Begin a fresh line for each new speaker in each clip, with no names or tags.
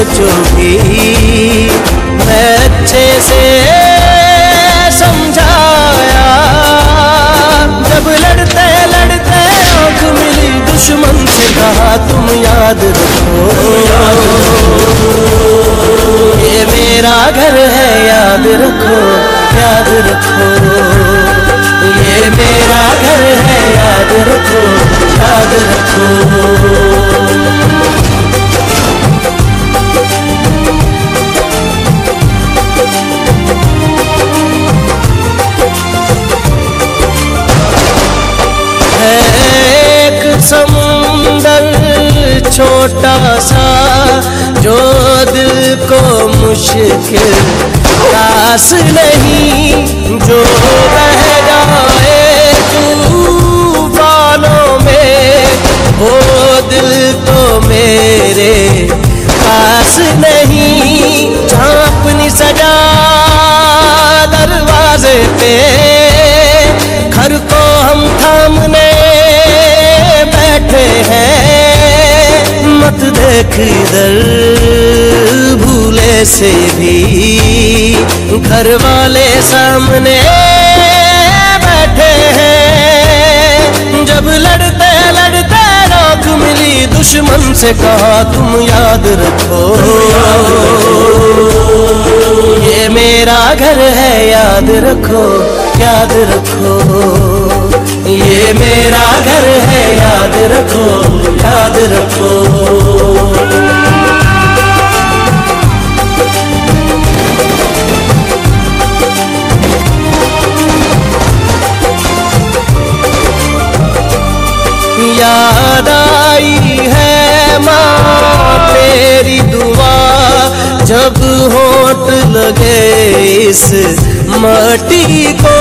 सोचोगी मैं अच्छे से समझाया। जब लड़ते लड़ते आँख मिली दुश्मन से, कहा, तुम याद रखो। ये मेरा घर है, याद रखो याद रखो। छोटा सा, जो दिल को मुश्किल दास नहीं, जो बह जाए तूफानों में, वो दिल तो मेरे मत देख इधर, भूले से भी। घर वाले सामने बैठे हैं। जब लड़ते लड़ते रोक मिली, दुश्मन से कहा, तुम याद रखो। ये मेरा घर है, याद रखो याद रखो। ये मेरा घर है, याद रखो याद रखो। याद आई है माँ तेरी दुआ, जब होट लगे इस मट्टी को,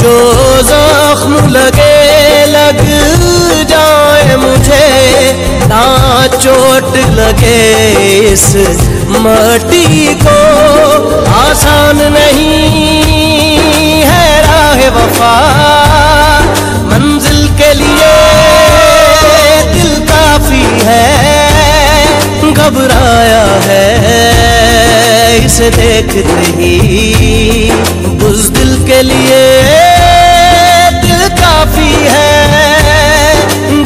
जो जख्म लगे, लग जाए मुझे। ना चोट लगे इस मट्टी को। आसान नहीं है राह वफा। मंजिल के लिए दिल काफ़ी है। घबराया है, इसे देखते ही। बुजदिल के लिए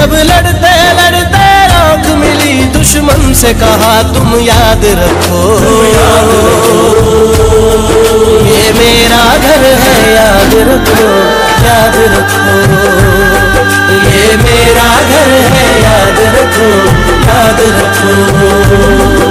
जब लड़ते लड़ते आँख मिली दुश्मन से कहा, तुम याद रखो। ये मेरा घर है, याद रखो याद रखो। ये मेरा घर है, याद रखो याद रखो।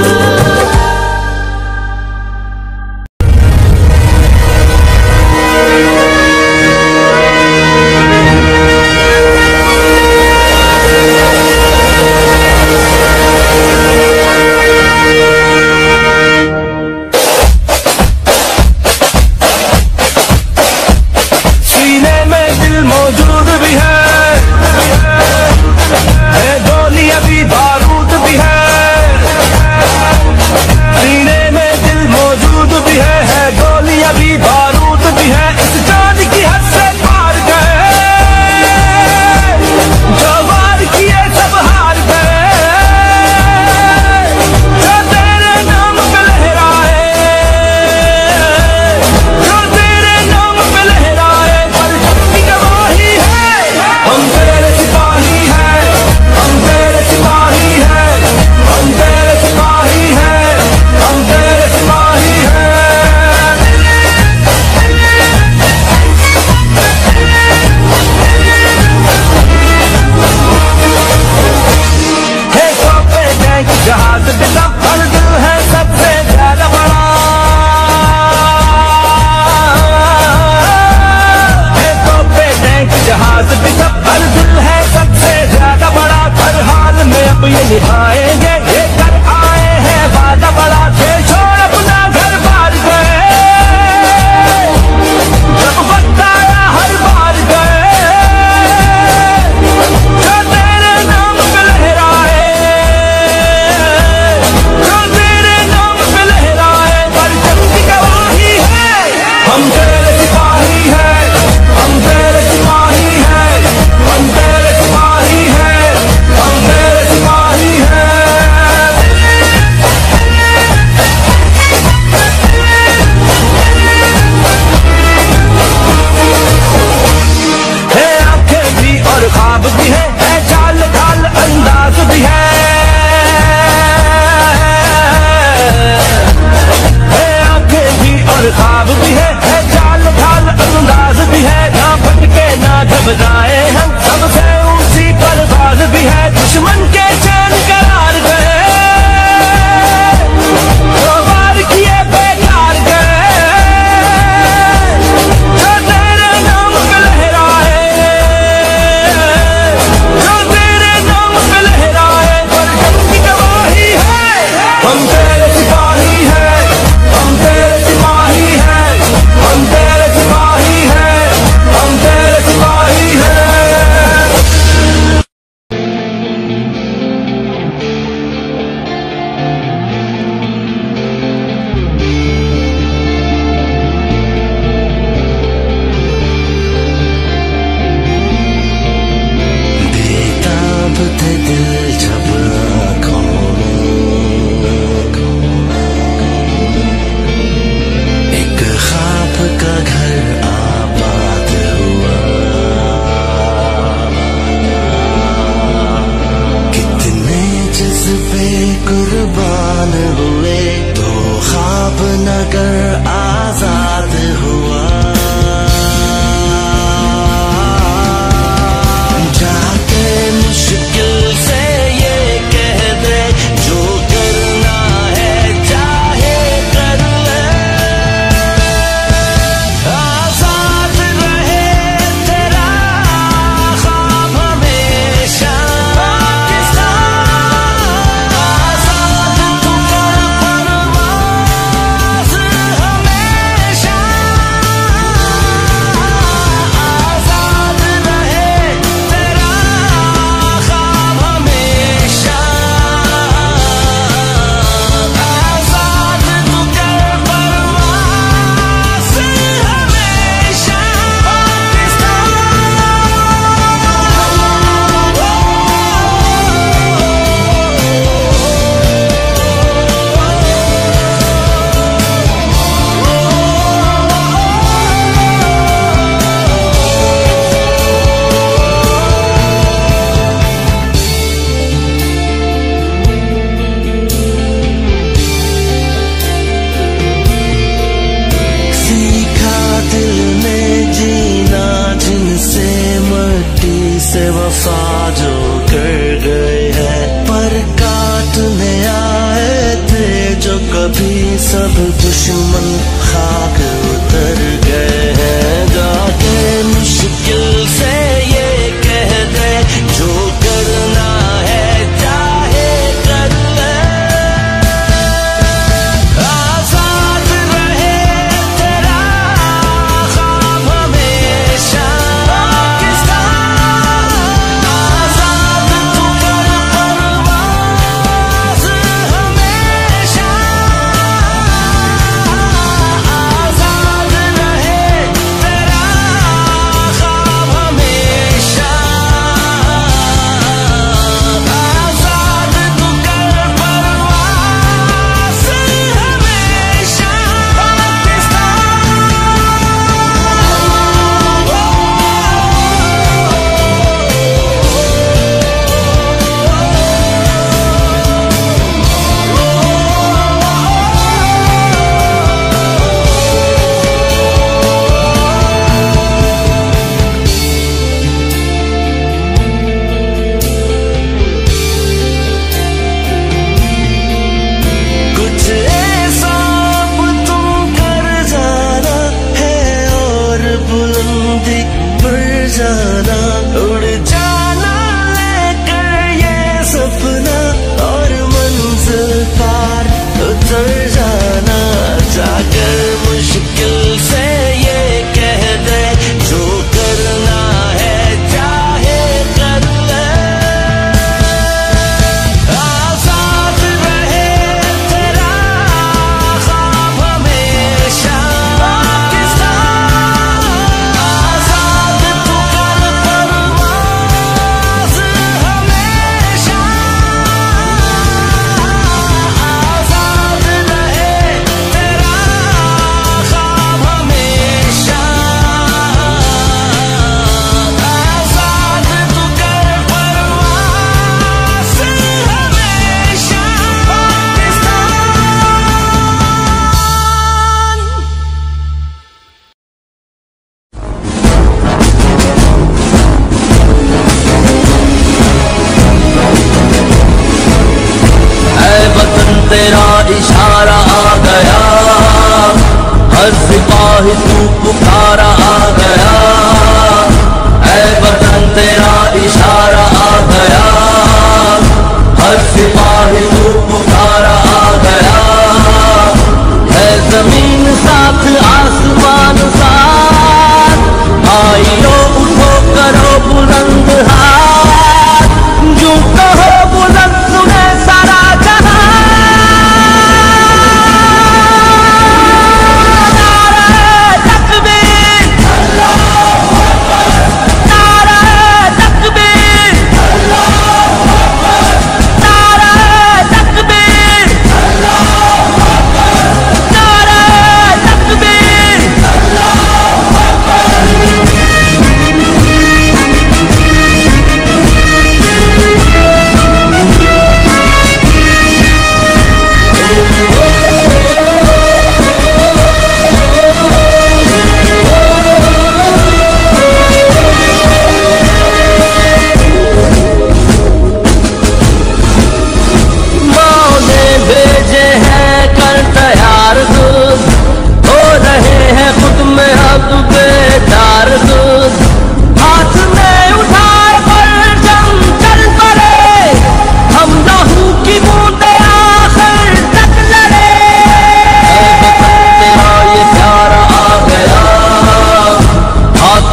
तू
पुकारा।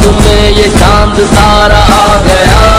तुम्हें ये चाँद सारा
आ गया।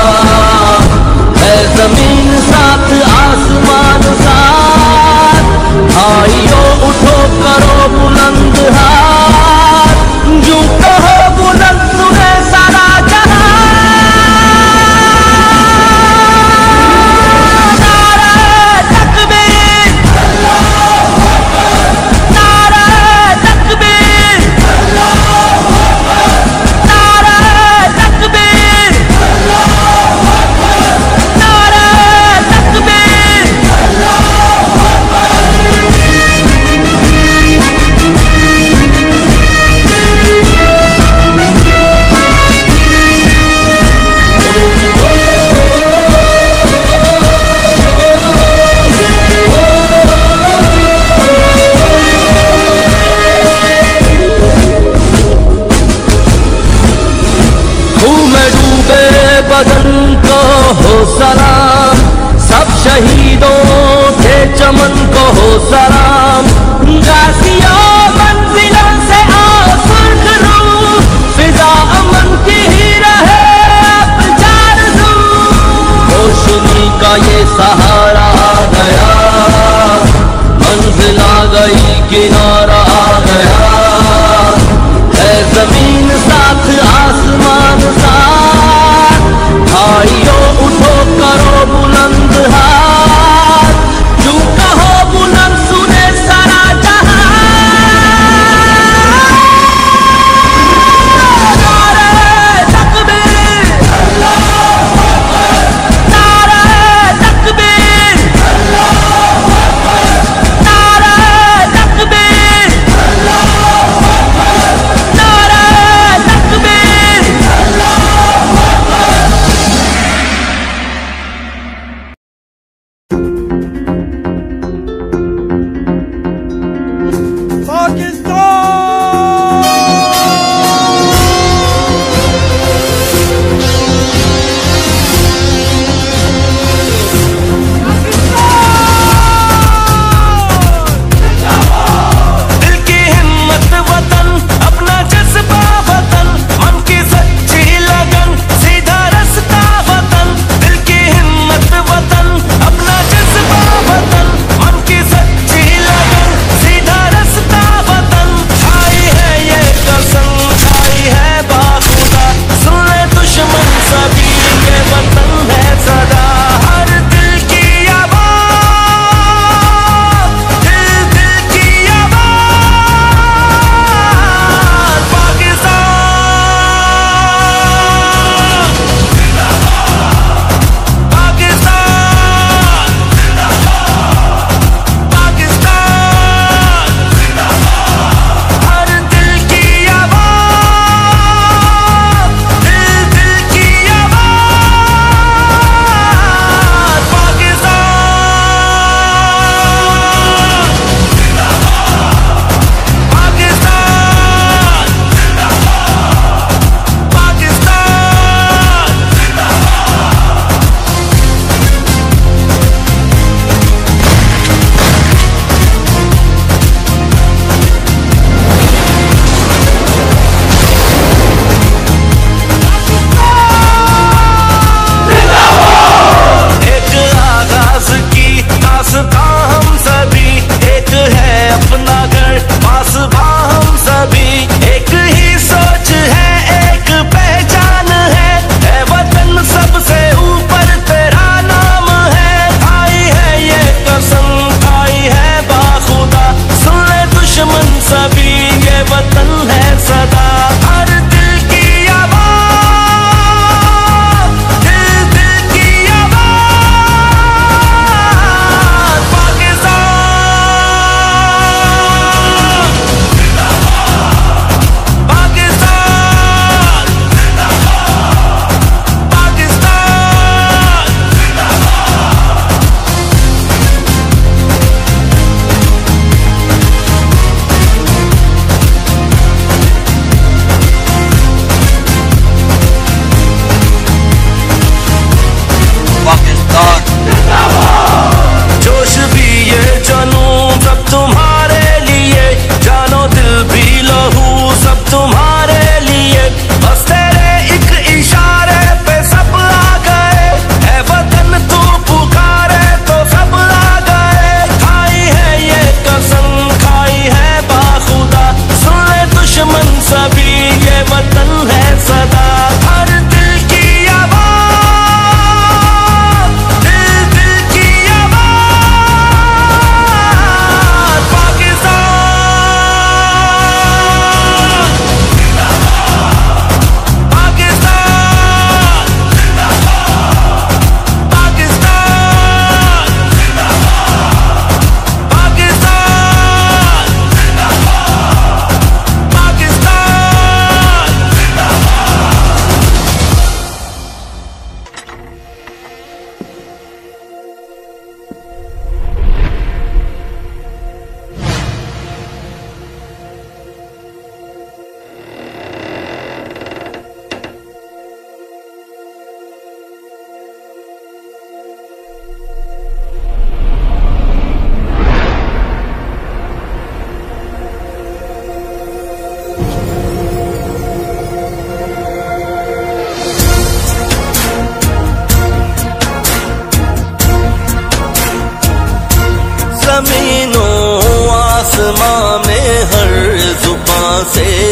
hacer.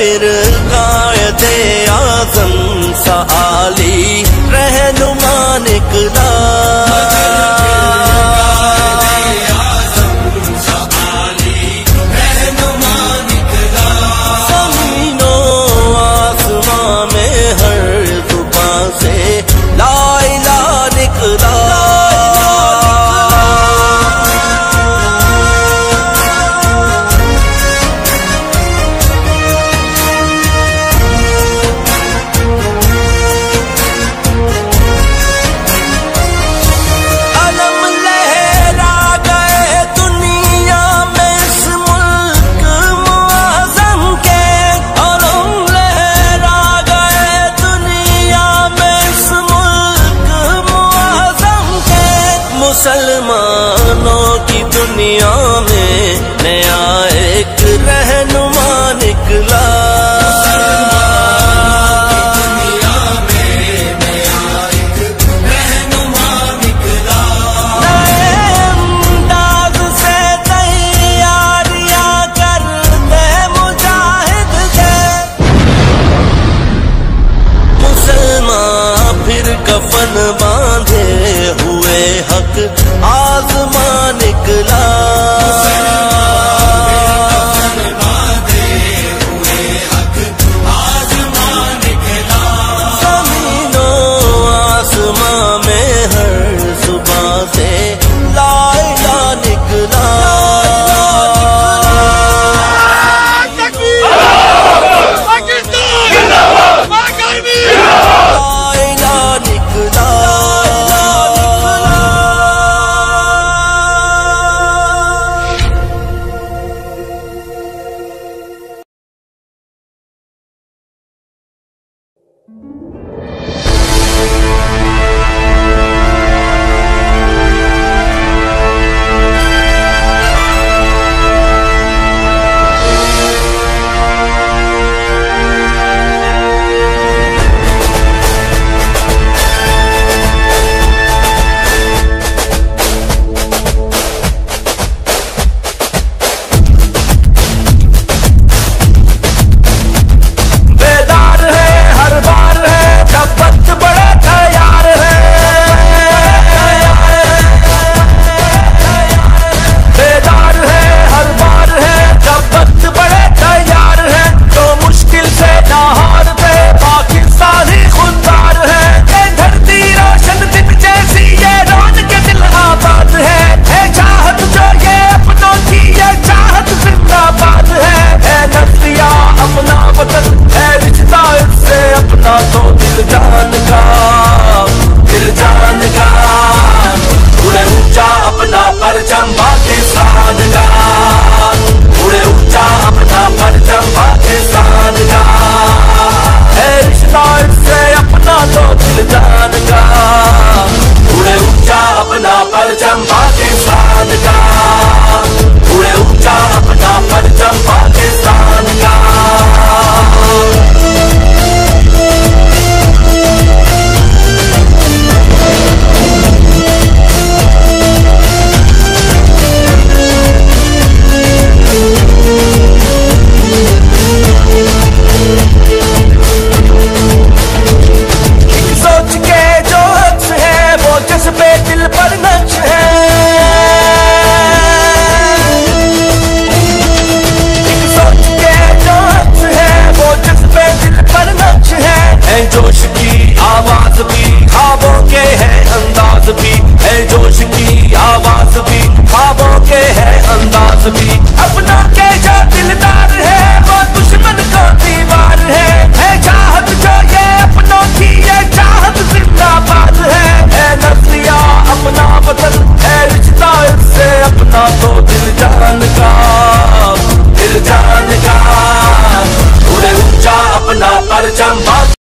फिर कायदे आज़म सा